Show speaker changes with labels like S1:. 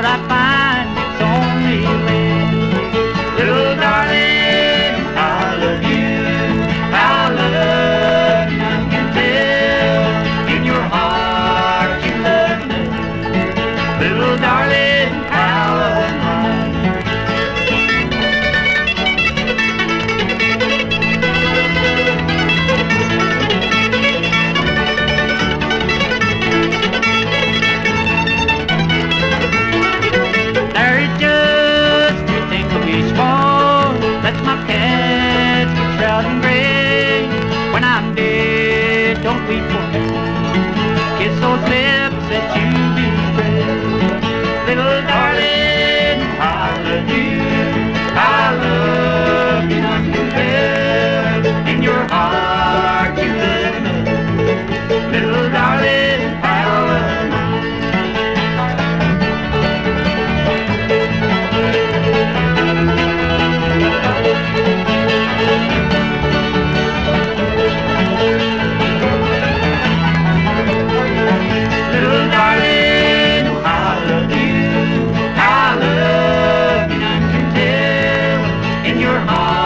S1: spend. Thought doesn't break when I'm dead. Don't weep for me. Kiss those lips that you betrayed. Little darling. Superman.